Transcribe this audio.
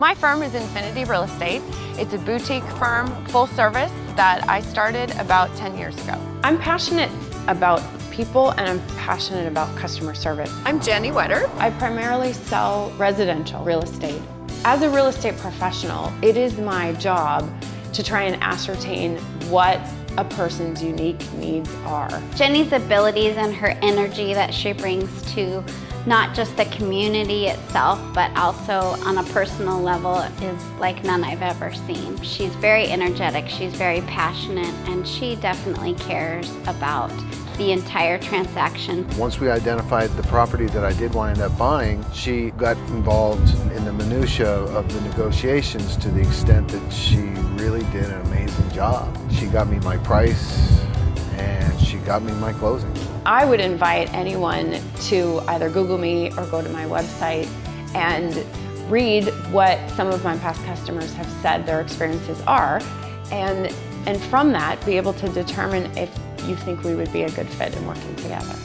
My firm is Infinity Real Estate. It's a boutique firm, full service, that I started about 10 years ago. I'm passionate about people and I'm passionate about customer service. I'm Jennie Wetter. I primarily sell residential real estate. As a real estate professional, it is my job to try and ascertain what a person's unique needs are. Jennie's abilities and her energy that she brings to not just the community itself, but also on a personal level is like none I've ever seen. She's very energetic, she's very passionate, and she definitely cares about the entire transaction. Once we identified the property that I did wind up buying, she got involved in the minutia of the negotiations to the extent that she really did an amazing job. She got me my price and she got me my closing. I would invite anyone to either Google me or go to my website and read what some of my past customers have said their experiences are and, and from that be able to determine if you think we would be a good fit in working together.